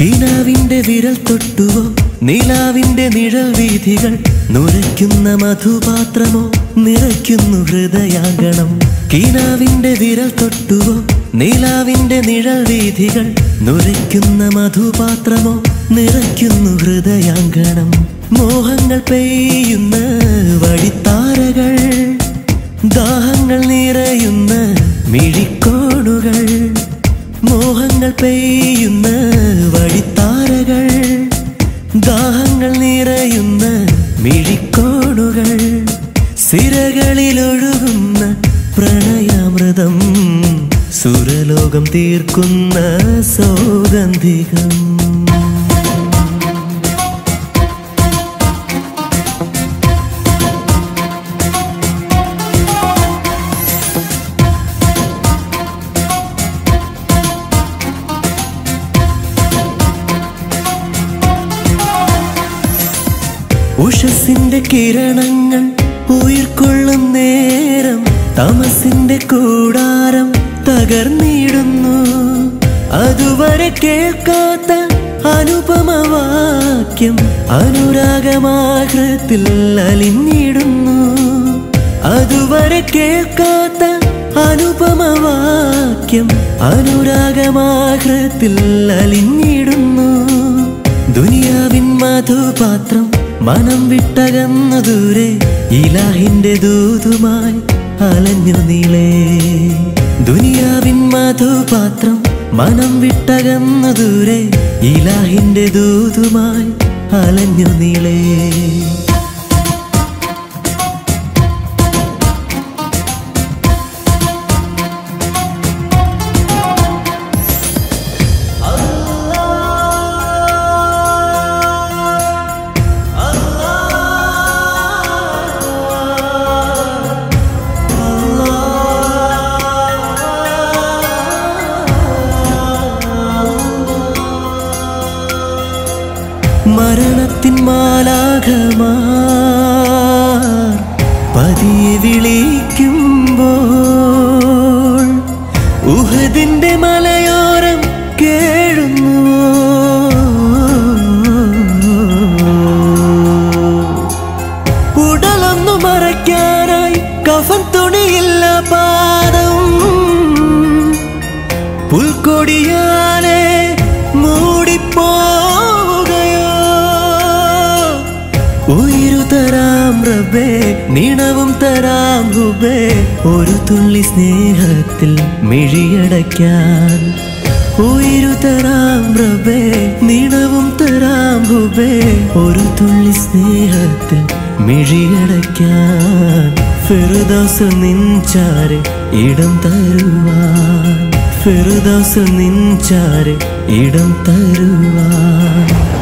കിനാവിന്റെ വിരൽ തൊട്ടുവോ? നിലാവിന്റെ നിഴൽ വീഥികൾ നുരയ്ക്കുന്ന മധുപാത്രമോ? നിറയ്ക്കുന്നു ഹൃദയാങ്കണം. കിനാവിന്റെ വിരൽ തൊട്ടുവോ? നിലാവിന്റെ നിഴൽ വീഥികൾ നുരയ്ക്കുന്ന മധുപാത്രമോ? നിറയ്ക്കുന്നു ഹൃദയാങ്കണം. മോഹങ്ങൾ പെയ്യുന്ന മോഹങ്ങൾ പെയ്യുന്ന വഴിത്താരകൾ ദാഹങ്ങൾ നിറയുന്ന മിഴിക്കോടുകൾ സിരകളിലൊഴുകുന്ന പ്രണയാമൃതം സുരലോകം തീർക്കുന്ന സൗഗന്ധികം. ഉഷസിന്റെ കിരണങ്ങൾ ഉയർക്കൊള്ളും നേരം തമസിന്റെ കൂടാരം തകർന്നിടുന്നു. അതുവരെ കേൾക്കാത്ത അനുപമവാക്യം അനുരാഗമാകൃത്തിൽ അലിഞ്ഞിടുന്നു. അതുവരെ കേൾക്കാത്ത അനുപമവാക്യം അനുരാഗമാകൃത്തിൽ അലിഞ്ഞിടുന്നു. ദുനിയാവിൻ മധുപാത്രം മനം വിട്ടകന്ന ദൂരെ ഇലാഹിന്റെ ദൂതുമായി അലഞ്ഞു നീളേ. ദുനിയാവിൻ മധുപാത്രം മനം വിട്ടകന്ന ദൂരെ ഇലാഹിന്റെ ദൂതുമായി അലഞ്ഞു നീളേ. മാലാഖമാർ പതിയെ വിളിക്കുമ്പോൾ ഉഹദിന്റെ മലയോരം കേഴുന്നു. ഉടലൊന്നു മറയ്ക്കാനായി കഫൻ തുണിയില്ല പാദം പുൽക്കൊടിയാലെ റബ്ബേ നീണവും തരാം ഹുബേ ഒരു തുള്ളി സ്നേഹത്തിൽ മിഴിയടയ്ക്കാൻ. ഉയരു തരാം പ്രഭേ നീണവും തരാം ഹുബേ ഒരു തുള്ളി സ്നേഹത്തിൽ മിഴിയടയ്ക്കാൻ. ഫിറുദോസ് നിൻചാരെ ഇടം തരുവാൻ. ഫിറുദോസ് നിൻചാരെ ഇടം തരുവാൻ.